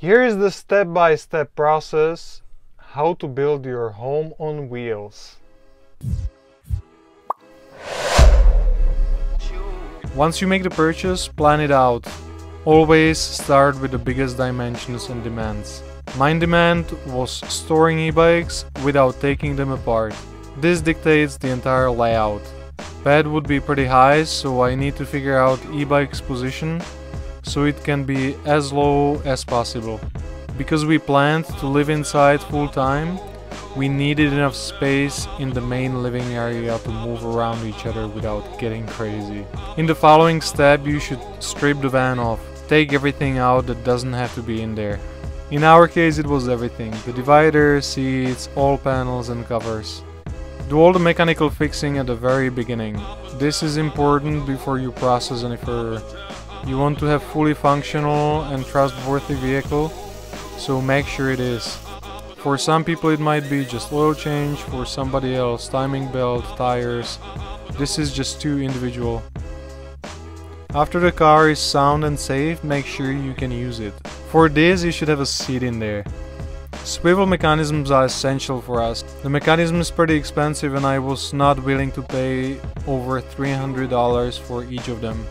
Here is the step-by-step -step process how to build your home on wheels. Once you make the purchase, plan it out. Always start with the biggest dimensions and demands. My demand was storing e-bikes without taking them apart. This dictates the entire layout. Bed would be pretty high, so I need to figure out e-bike's position so it can be as low as possible. Because we planned to live inside full time, we needed enough space in the main living area to move around each other without getting crazy. In the following step you should strip the van off. Take everything out that doesn't have to be in there. In our case it was everything. The divider, seats, all panels and covers. Do all the mechanical fixing at the very beginning. This is important before you process any further. You want to have fully functional and trustworthy vehicle, so make sure it is. For some people it might be just oil change, for somebody else timing belt, tires. This is just too individual. After the car is sound and safe, make sure you can use it. For this you should have a seat in there. Swivel mechanisms are essential for us. The mechanism is pretty expensive and I was not willing to pay over $300 for each of them.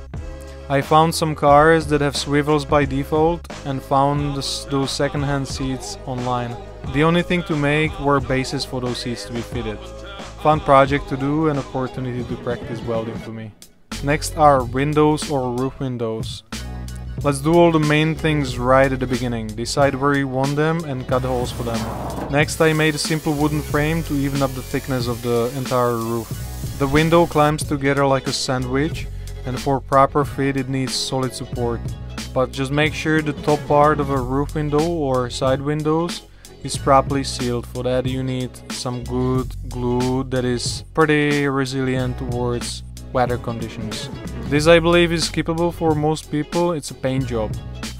I found some cars that have swivels by default and found those second-hand seats online. The only thing to make were bases for those seats to be fitted. Fun project to do and opportunity to practice welding for me. Next are windows or roof windows. Let's do all the main things right at the beginning, decide where you want them and cut holes for them. Next I made a simple wooden frame to even up the thickness of the entire roof. The window climbs together like a sandwich and for proper fit it needs solid support. But just make sure the top part of a roof window or side windows is properly sealed. For that you need some good glue that is pretty resilient towards weather conditions. This I believe is skippable for most people, it's a paint job.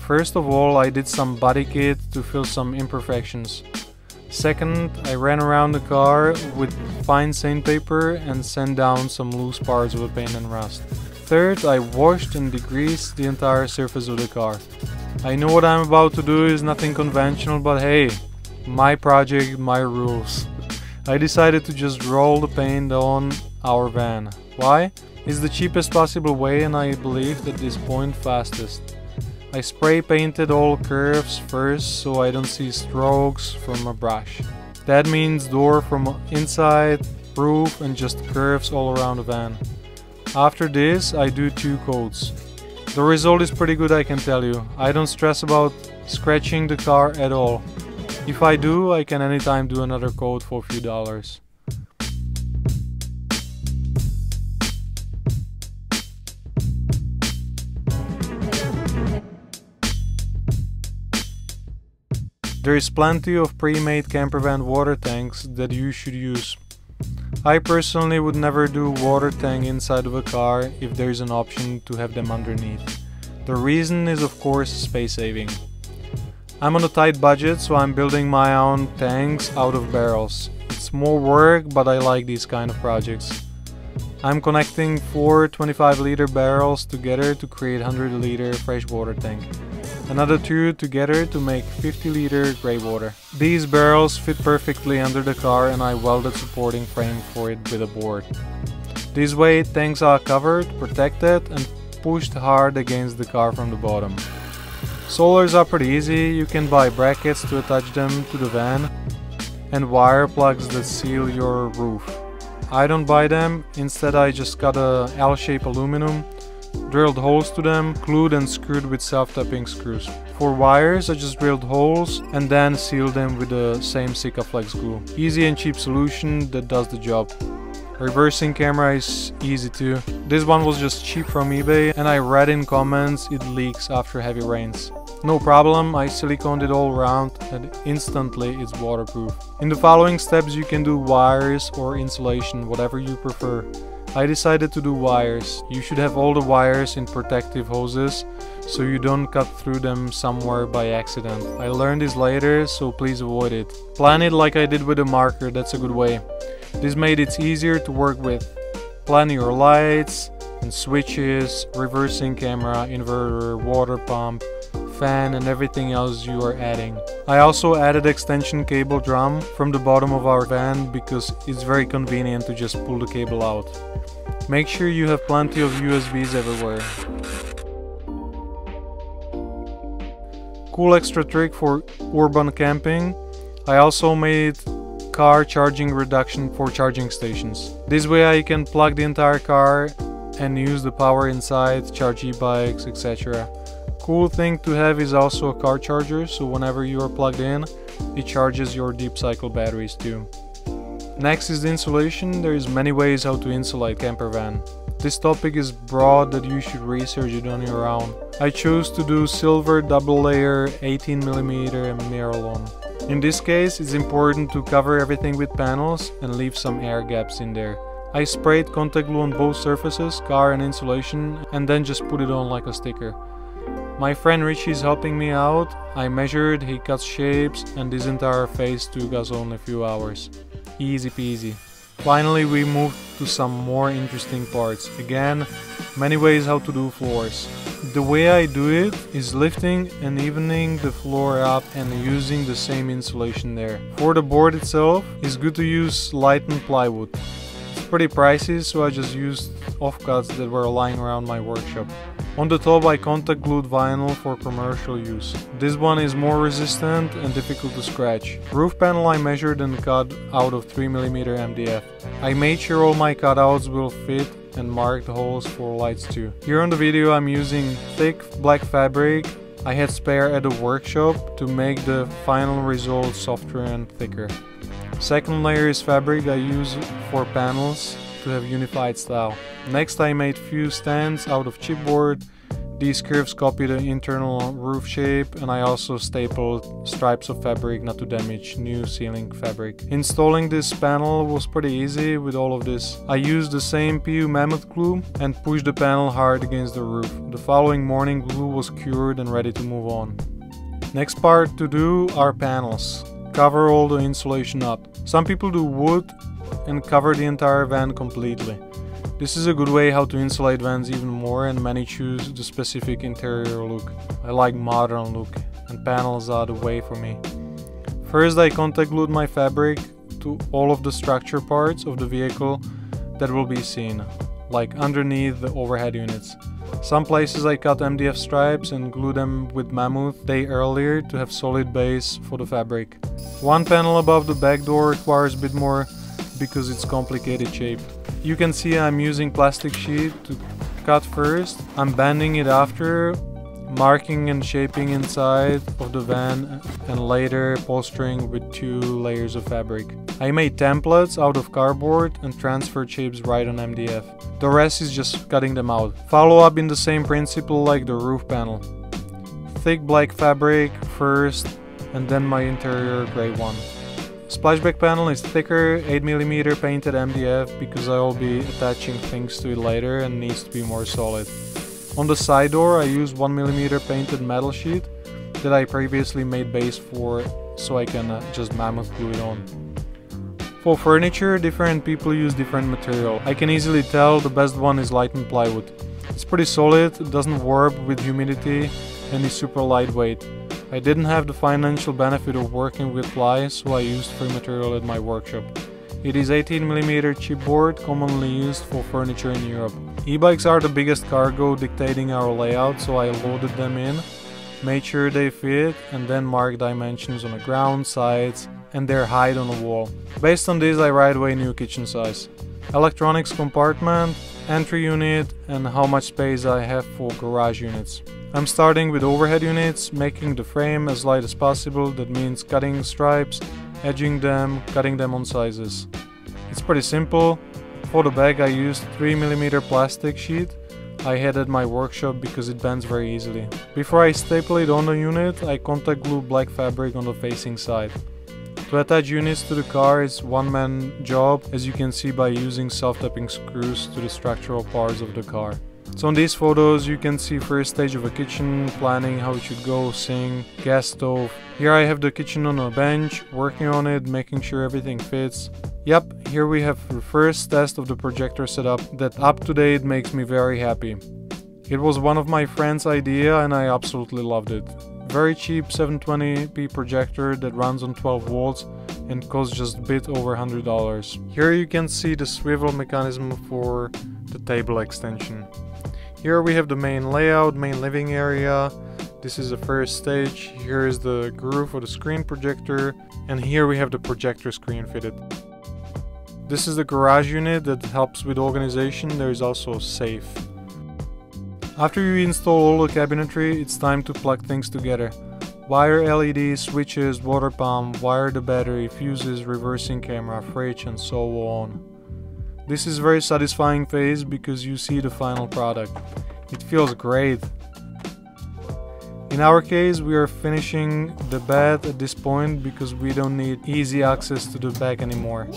First of all I did some body kit to fill some imperfections. Second, I ran around the car with fine sandpaper and sent down some loose parts of the paint and rust. Third, I washed and degreased the entire surface of the car. I know what I'm about to do is nothing conventional, but hey, my project, my rules. I decided to just roll the paint on our van. Why? It's the cheapest possible way and I believe at this point fastest. I spray painted all curves first so I don't see strokes from a brush. That means door from inside, roof and just curves all around the van. After this I do two coats. The result is pretty good I can tell you. I don't stress about scratching the car at all. If I do, I can anytime do another coat for a few dollars. There is plenty of pre-made campervan water tanks that you should use. I personally would never do water tank inside of a car if there is an option to have them underneath. The reason is of course space saving. I'm on a tight budget so I'm building my own tanks out of barrels. It's more work but I like these kind of projects. I'm connecting four 25 liter barrels together to create 100 liter freshwater tank. Another two together to make 50 liter grey water. These barrels fit perfectly under the car and I welded supporting frame for it with a board. This way tanks are covered, protected and pushed hard against the car from the bottom. Solars are pretty easy, you can buy brackets to attach them to the van and wire plugs that seal your roof. I don't buy them, instead I just got a L-shaped aluminum drilled holes to them, glued and screwed with self-tapping screws. For wires I just drilled holes and then sealed them with the same Sikaflex glue. Easy and cheap solution that does the job. Reversing camera is easy too. This one was just cheap from eBay and I read in comments it leaks after heavy rains. No problem, I siliconed it all around and instantly it's waterproof. In the following steps you can do wires or insulation, whatever you prefer. I decided to do wires. You should have all the wires in protective hoses so you don't cut through them somewhere by accident. I learned this later, so please avoid it. Plan it like I did with a marker, that's a good way. This made it easier to work with. Plan your lights and switches, reversing camera, inverter, water pump, fan and everything else you are adding. I also added extension cable drum from the bottom of our van because it's very convenient to just pull the cable out. Make sure you have plenty of USBs everywhere. Cool extra trick for urban camping. I also made car charging reduction for charging stations. This way I can plug the entire car and use the power inside, charge e-bikes, etc. Cool thing to have is also a car charger, so whenever you are plugged in, it charges your deep cycle batteries too. Next is the insulation. There is many ways how to insulate camper van. This topic is broad that you should research it on your own. I chose to do silver double layer 18mm and Mirelon. In this case, it's important to cover everything with panels and leave some air gaps in there. I sprayed contact glue on both surfaces, car and insulation, and then just put it on like a sticker. My friend Richie is helping me out. I measured, he cut shapes, and this entire phase took us only a few hours. Easy peasy. Finally we moved to some more interesting parts. Again, many ways how to do floors. The way I do it is lifting and evening the floor up and using the same insulation there. For the board itself, it's good to use lightened plywood. It's pretty pricey so I just used offcuts that were lying around my workshop. On the top I contact glued vinyl for commercial use. This one is more resistant and difficult to scratch. Roof panel I measured and cut out of 3mm MDF. I made sure all my cutouts will fit and marked holes for lights too. Here on the video I'm using thick black fabric I had spare at the workshop to make the final result softer and thicker. Second layer is fabric I use for panels to have unified style. Next I made few stands out of chipboard. These curves copy the internal roof shape and I also stapled stripes of fabric not to damage new ceiling fabric. Installing this panel was pretty easy with all of this. I used the same PU Mammoth glue and pushed the panel hard against the roof. The following morning glue was cured and ready to move on. Next part to do are panels. Cover all the insulation up. Some people do wood and cover the entire van completely. This is a good way how to insulate vans even more and many choose the specific interior look. I like modern look and panels are the way for me. First I contact glued my fabric to all of the structure parts of the vehicle that will be seen, like underneath the overhead units. Some places I cut MDF stripes and glue them with mammoth day earlier to have solid base for the fabric. One panel above the back door requires a bit more because it's complicated shape. You can see I'm using plastic sheet to cut first. I'm bending it after, marking and shaping inside of the van and later polstering with two layers of fabric. I made templates out of cardboard and transferred shapes right on MDF. The rest is just cutting them out. Follow up in the same principle like the roof panel. Thick black fabric first and then my interior gray one. Splashback panel is thicker, 8mm painted MDF because I will be attaching things to it later and needs to be more solid. On the side door I use 1mm painted metal sheet that I previously made base for so I can uh, just mammoth glue it on. For furniture, different people use different material. I can easily tell the best one is lightened plywood. It's pretty solid, doesn't warp with humidity and is super lightweight. I didn't have the financial benefit of working with ply, so I used free material at my workshop. It is 18mm chipboard, commonly used for furniture in Europe. E-bikes are the biggest cargo dictating our layout, so I loaded them in, made sure they fit, and then marked dimensions on the ground, sides, and their height on the wall. Based on this I write away new kitchen size. Electronics compartment, entry unit, and how much space I have for garage units. I'm starting with overhead units, making the frame as light as possible, that means cutting stripes, edging them, cutting them on sizes. It's pretty simple. For the bag I used 3mm plastic sheet I had at my workshop because it bends very easily. Before I staple it on the unit, I contact glue black fabric on the facing side. To attach units to the car is one man job as you can see by using self-tapping screws to the structural parts of the car. So on these photos you can see first stage of a kitchen, planning how it should go, sink, gas stove. Here I have the kitchen on a bench, working on it, making sure everything fits. Yep, here we have the first test of the projector setup that up to date makes me very happy. It was one of my friend's idea and I absolutely loved it. Very cheap 720p projector that runs on 12 volts and costs just a bit over $100. Here you can see the swivel mechanism for the table extension. Here we have the main layout, main living area. This is the first stage. Here is the groove for the screen projector and here we have the projector screen fitted. This is the garage unit that helps with organization. There is also a safe. After you install all the cabinetry, it's time to plug things together. Wire LEDs, switches, water pump, wire the battery, fuses, reversing camera, fridge and so on. This is very satisfying phase because you see the final product. It feels great. In our case, we are finishing the bed at this point because we don't need easy access to the back anymore.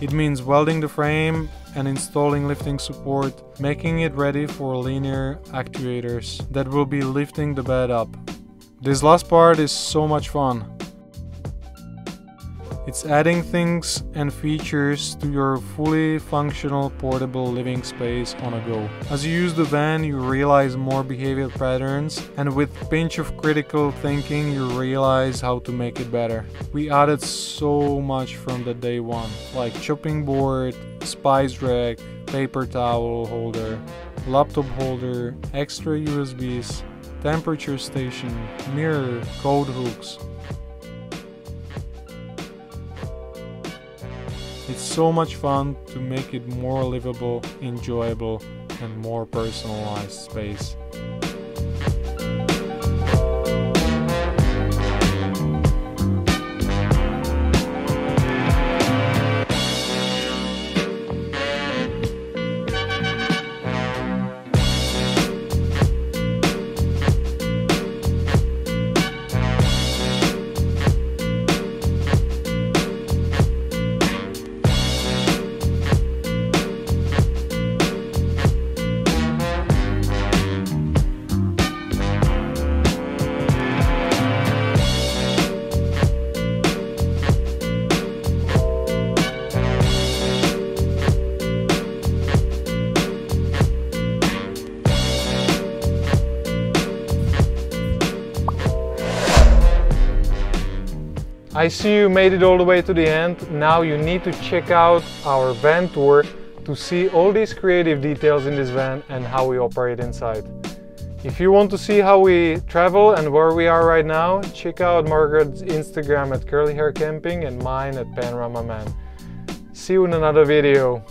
It means welding the frame and installing lifting support, making it ready for linear actuators that will be lifting the bed up. This last part is so much fun. It's adding things and features to your fully functional portable living space on a go. As you use the van, you realize more behavior patterns, and with pinch of critical thinking, you realize how to make it better. We added so much from the day one, like chopping board, spice rack, paper towel holder, laptop holder, extra USBs, temperature station, mirror, code hooks, so much fun to make it more livable, enjoyable, and more personalized space. I see you made it all the way to the end. Now you need to check out our van tour to see all these creative details in this van and how we operate inside. If you want to see how we travel and where we are right now, check out Margaret's Instagram at Curly Hair Camping and mine at Panorama Man. See you in another video.